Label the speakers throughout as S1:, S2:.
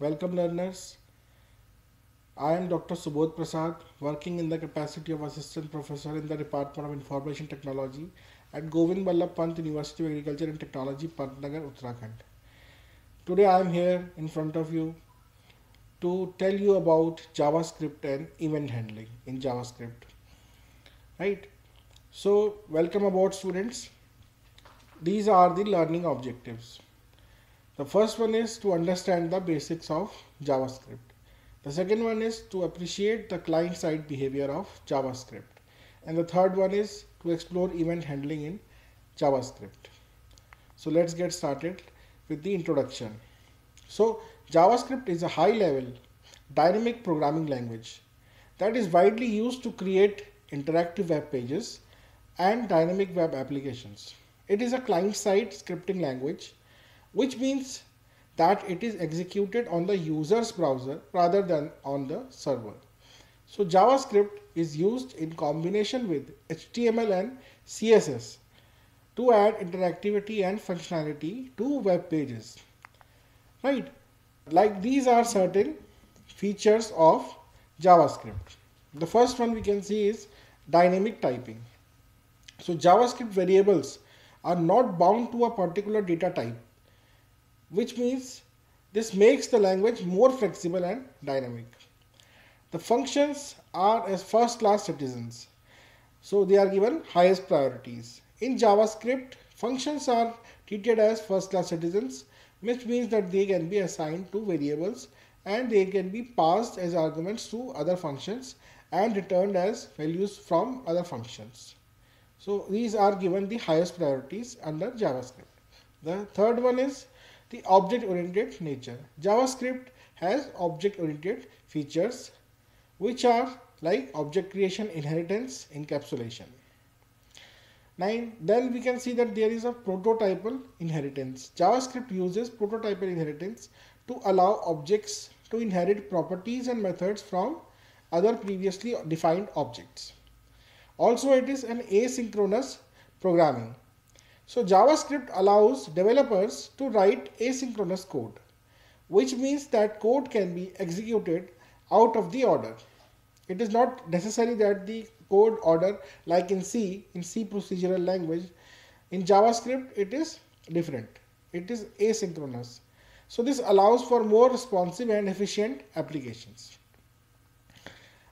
S1: Welcome learners. I am Dr. Subodh Prasad working in the capacity of Assistant Professor in the Department of Information Technology at Govind Ballabh Pant University of Agriculture and Technology, Pantnagar, Uttarakhand. Today I am here in front of you to tell you about JavaScript and event handling in JavaScript. Right? So welcome aboard students. These are the learning objectives. The first one is to understand the basics of JavaScript. The second one is to appreciate the client side behavior of JavaScript. And the third one is to explore event handling in JavaScript. So let's get started with the introduction. So JavaScript is a high level dynamic programming language that is widely used to create interactive web pages and dynamic web applications. It is a client side scripting language which means that it is executed on the user's browser rather than on the server. So JavaScript is used in combination with HTML and CSS to add interactivity and functionality to web pages. Right? Like these are certain features of JavaScript. The first one we can see is dynamic typing. So JavaScript variables are not bound to a particular data type which means this makes the language more flexible and dynamic. The functions are as first class citizens, so they are given highest priorities. In JavaScript, functions are treated as first class citizens, which means that they can be assigned to variables and they can be passed as arguments to other functions and returned as values from other functions. So these are given the highest priorities under JavaScript. The third one is the object-oriented nature. JavaScript has object-oriented features which are like object creation, inheritance, encapsulation. Nine, then we can see that there is a prototypal inheritance. JavaScript uses prototypal inheritance to allow objects to inherit properties and methods from other previously defined objects. Also, it is an asynchronous programming. So JavaScript allows developers to write asynchronous code, which means that code can be executed out of the order. It is not necessary that the code order like in C, in C procedural language, in JavaScript it is different. It is asynchronous. So this allows for more responsive and efficient applications.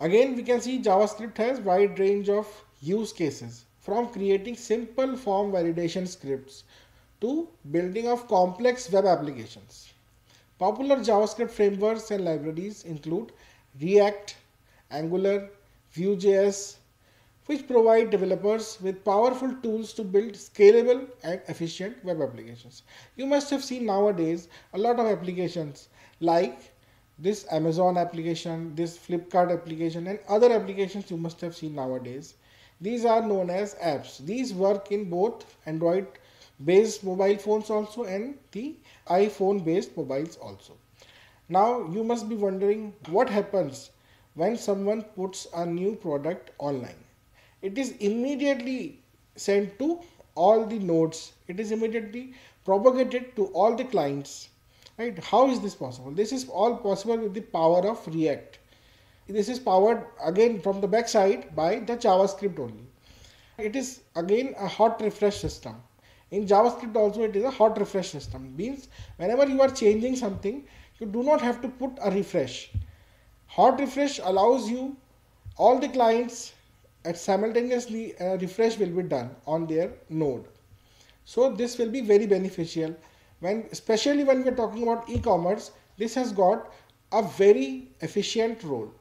S1: Again, we can see JavaScript has wide range of use cases from creating simple form validation scripts to building of complex web applications. Popular JavaScript frameworks and libraries include React, Angular, Vue.js, which provide developers with powerful tools to build scalable and efficient web applications. You must have seen nowadays a lot of applications like this Amazon application, this Flipkart application and other applications you must have seen nowadays these are known as apps. These work in both Android based mobile phones also and the iPhone based mobiles also. Now you must be wondering what happens when someone puts a new product online. It is immediately sent to all the nodes. It is immediately propagated to all the clients. Right? How is this possible? This is all possible with the power of React this is powered again from the backside by the JavaScript only. It is again a hot refresh system. In JavaScript also it is a hot refresh system. Means whenever you are changing something, you do not have to put a refresh. Hot refresh allows you all the clients at simultaneously a refresh will be done on their node. So this will be very beneficial when especially when we are talking about e-commerce, this has got a very efficient role.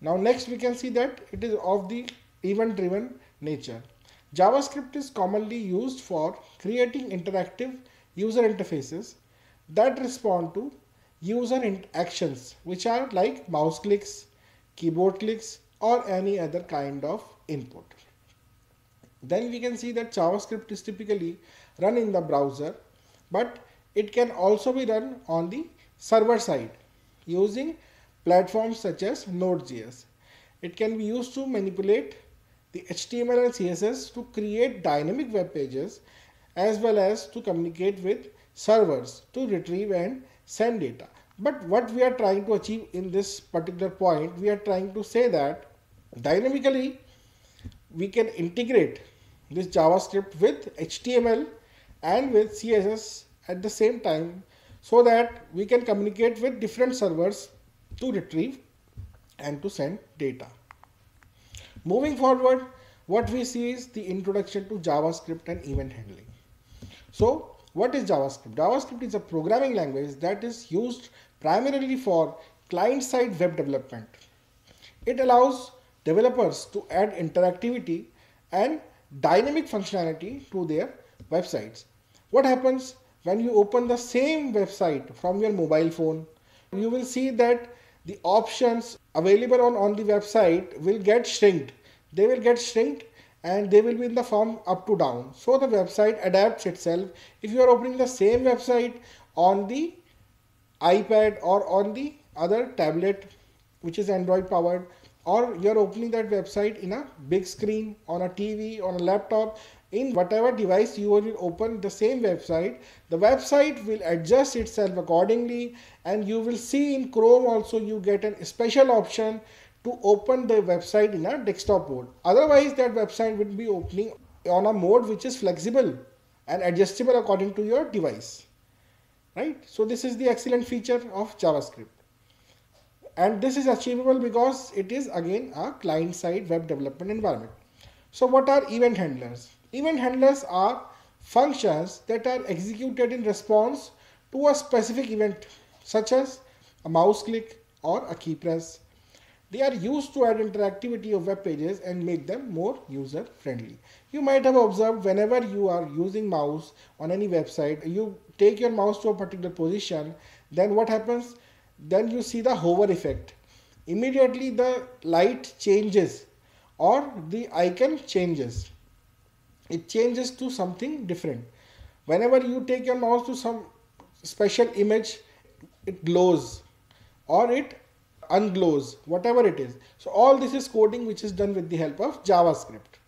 S1: Now next we can see that it is of the event driven nature. JavaScript is commonly used for creating interactive user interfaces that respond to user actions which are like mouse clicks, keyboard clicks or any other kind of input. Then we can see that JavaScript is typically run in the browser but it can also be run on the server side using platforms such as Node.js. It can be used to manipulate the HTML and CSS to create dynamic web pages as well as to communicate with servers to retrieve and send data. But what we are trying to achieve in this particular point, we are trying to say that dynamically we can integrate this JavaScript with HTML and with CSS at the same time so that we can communicate with different servers to retrieve and to send data. Moving forward, what we see is the introduction to JavaScript and event handling. So what is JavaScript? JavaScript is a programming language that is used primarily for client-side web development. It allows developers to add interactivity and dynamic functionality to their websites. What happens when you open the same website from your mobile phone? You will see that the options available on, on the website will get shrinked. They will get shrinked and they will be in the form up to down. So the website adapts itself. If you are opening the same website on the iPad or on the other tablet which is Android powered or you're opening that website in a big screen on a TV on a laptop in whatever device you will open the same website the website will adjust itself accordingly and you will see in Chrome also you get a special option to open the website in a desktop mode otherwise that website will be opening on a mode which is flexible and adjustable according to your device right so this is the excellent feature of javascript and this is achievable because it is again a client side web development environment. So what are event handlers? Event handlers are functions that are executed in response to a specific event such as a mouse click or a key press. They are used to add interactivity of web pages and make them more user friendly. You might have observed whenever you are using mouse on any website, you take your mouse to a particular position, then what happens? then you see the hover effect immediately the light changes or the icon changes it changes to something different. Whenever you take your mouse to some special image it glows or it unglows whatever it is. So all this is coding which is done with the help of javascript.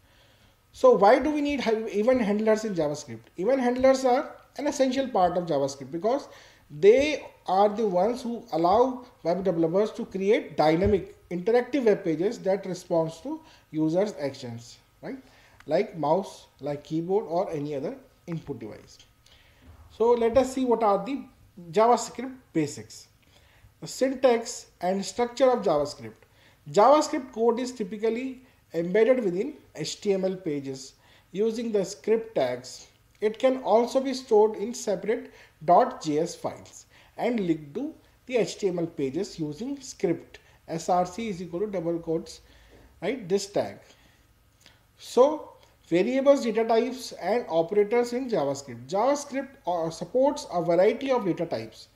S1: So why do we need event handlers in javascript? Event handlers are an essential part of javascript because they are the ones who allow web developers to create dynamic interactive web pages that responds to users actions right like mouse like keyboard or any other input device. So let us see what are the javascript basics. The syntax and structure of javascript. Javascript code is typically embedded within html pages using the script tags. It can also be stored in separate .js files and linked to the HTML pages using script. Src is equal to double quotes right? This tag. So variables data types and operators in JavaScript. JavaScript uh, supports a variety of data types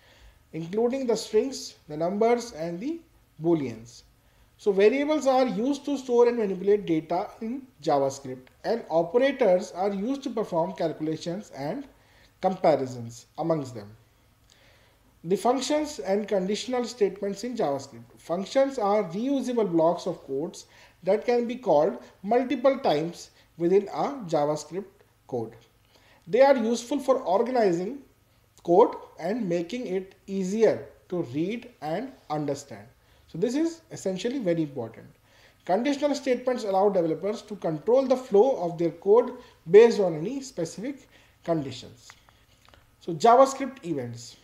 S1: including the strings, the numbers and the booleans. So variables are used to store and manipulate data in JavaScript and operators are used to perform calculations and comparisons amongst them. The functions and conditional statements in JavaScript. Functions are reusable blocks of codes that can be called multiple times within a JavaScript code. They are useful for organizing code and making it easier to read and understand. So this is essentially very important. Conditional statements allow developers to control the flow of their code based on any specific conditions. So JavaScript events.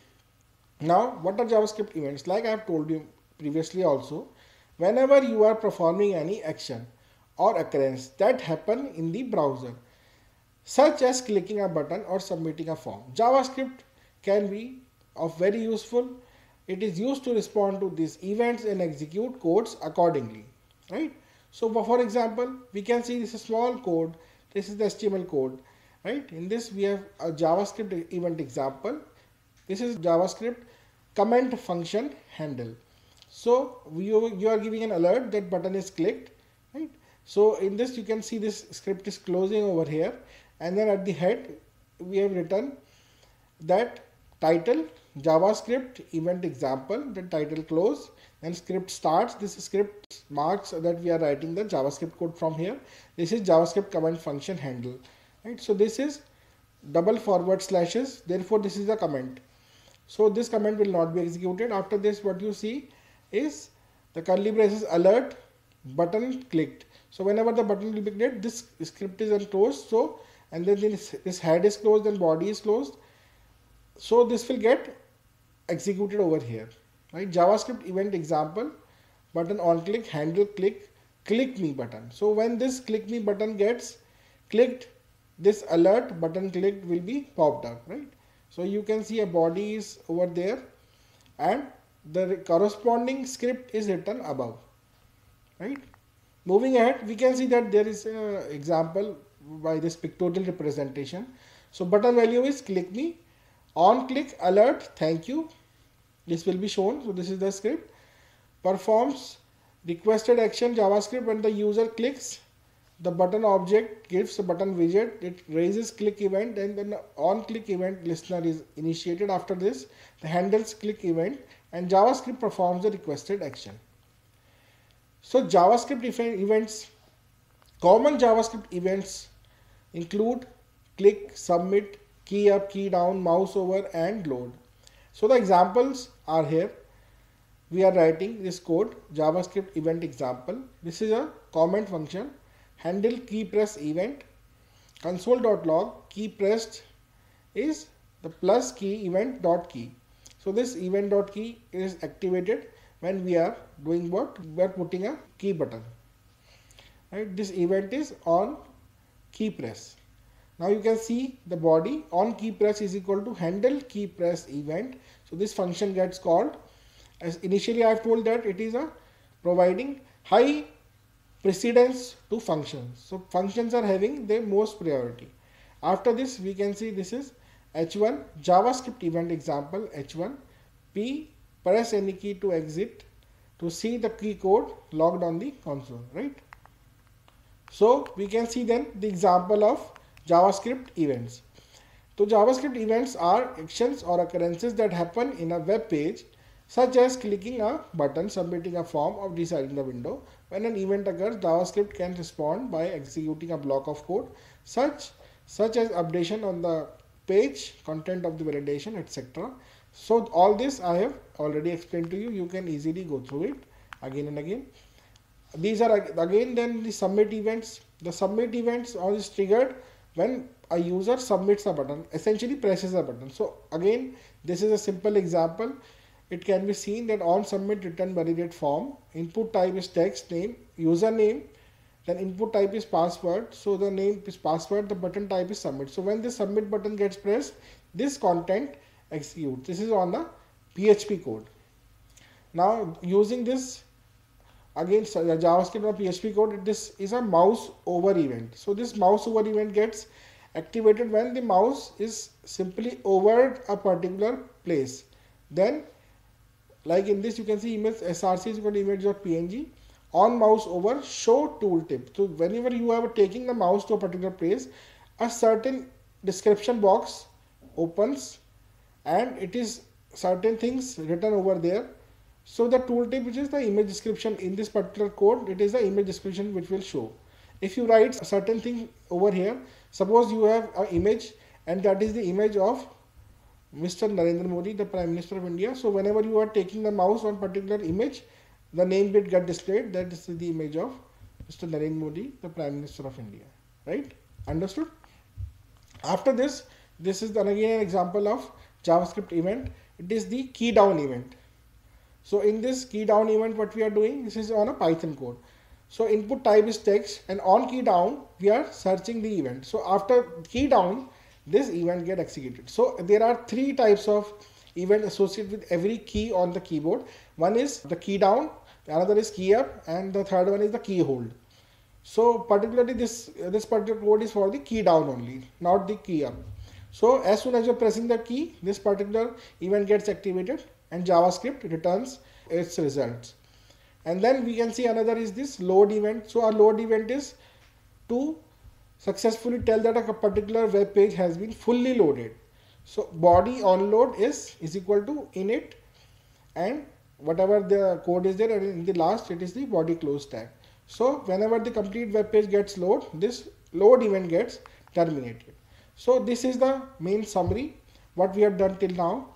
S1: Now what are JavaScript events? Like I have told you previously also, whenever you are performing any action or occurrence that happen in the browser, such as clicking a button or submitting a form. JavaScript can be of very useful. It is used to respond to these events and execute codes accordingly right? So for example we can see this is small code. This is the html code right? In this we have a javascript event example. This is javascript comment function handle. So you, you are giving an alert. That button is clicked right so in this you can see this script is closing over here. And then at the head we have written that title javascript event example the title close and script starts. This script marks that we are writing the javascript code from here. This is javascript comment function handle right? So this is double forward slashes. Therefore this is a comment So this command will not be executed. After this what you see is the curly braces alert button clicked. So whenever the button will be clicked this script is unclosed. So and then this, this head is closed and body is closed. So this will get executed over here. Right? JavaScript event example button on click handle click click me button. So when this click me button gets clicked this alert button clicked will be popped up right so you can see a body is over there and the corresponding script is written above right moving ahead we can see that there is an example by this pictorial representation. So button value is click me. On click alert thank you. This will be shown. So this is the script. Performs requested action javascript. When the user clicks the button object gives a button widget. It raises click event and then on click event listener is initiated. After this the handles click event and javascript performs the requested action so javascript events common javascript events include click submit key up key down mouse over and load. So the examples are here. We are writing this code javascript event example. This is a comment function. Handle key press event. Console.log key pressed is the plus key event dot key. So this event dot key is activated when we are doing what we are putting a key button. Right? This event is on key press. Now you can see the body. On key press is equal to handle key press event. So this function gets called as initially I have told that it is a providing high precedence to functions. So functions are having the most priority. After this we can see this is h1 JavaScript event example h1 p press any key to exit to see the key code logged on the console right. So we can see then the example of JavaScript events. So JavaScript events are actions or occurrences that happen in a web page such as clicking a button, submitting a form or resizing the window. When an event occurs, JavaScript can respond by executing a block of code such, such as updation on the page, content of the validation, etc. So all this I have already explained to you. You can easily go through it again and again. These are again then the submit events. The submit events are is triggered when a user submits a button, essentially presses a button. So again, this is a simple example it can be seen that on submit return validate form input type is text name username then input type is password so the name is password the button type is submit so when the submit button gets pressed this content executes this is on the php code. Now using this again javascript or php code this is a mouse over event. So this mouse over event gets activated when the mouse is simply over a particular place. Then like in this you can see image src is equal to image.png on mouse over show tooltip. So whenever you are taking the mouse to a particular place, a certain description box opens and it is certain things written over there. So the tooltip which is the image description in this particular code, it is the image description which will show. If you write a certain thing over here, suppose you have an image and that is the image of Mr. Narendra Modi, the Prime Minister of India. So whenever you are taking the mouse on particular image, the name will get displayed. That is the image of Mr. Narendra Modi, the Prime Minister of India. Right? Understood? After this, this is then again an example of JavaScript event. It is the key down event. So in this key down event, what we are doing, this is on a Python code. So input type is text and on key down, we are searching the event. So after key down, this event get executed. So there are three types of event associated with every key on the keyboard. One is the key down, another is key up, and the third one is the key hold. So particularly this this particular code is for the key down only, not the key up. So as soon as you're pressing the key, this particular event gets activated and JavaScript returns its results. And then we can see another is this load event. So our load event is to successfully tell that a particular web page has been fully loaded. So body on load is is equal to init and whatever the code is there and in the last it is the body close tag. So whenever the complete web page gets load this load event gets terminated. So this is the main summary what we have done till now.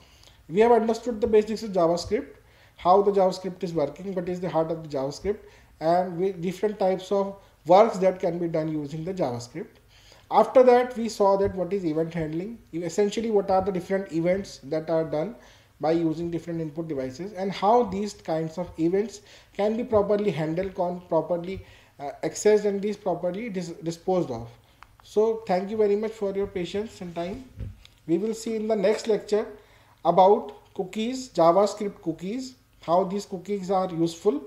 S1: we have understood the basics of JavaScript, how the JavaScript is working, what is the heart of the JavaScript, and with different types of works that can be done using the JavaScript. After that, we saw that what is event handling, essentially what are the different events that are done by using different input devices and how these kinds of events can be properly handled, properly uh, accessed and these properly dis disposed of. So thank you very much for your patience and time. We will see in the next lecture about cookies, JavaScript cookies, how these cookies are useful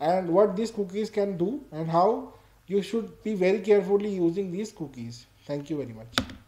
S1: and what these cookies can do and how you should be very carefully using these cookies. Thank you very much.